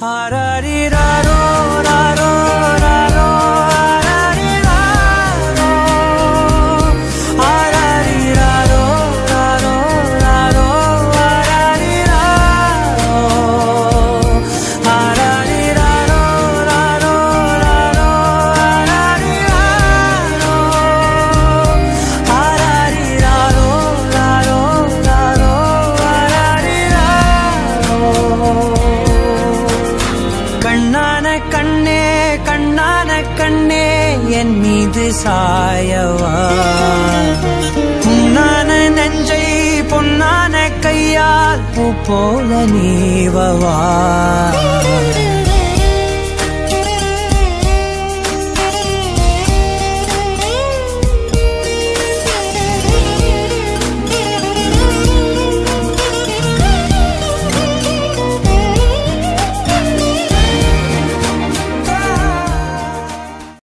ra ra ra கண்ணே கண்ணான கண்ணே என் மீது சாயவா? புண்ணான நெஞ்சை பொன்னான கையால் பூ போல நீவவா?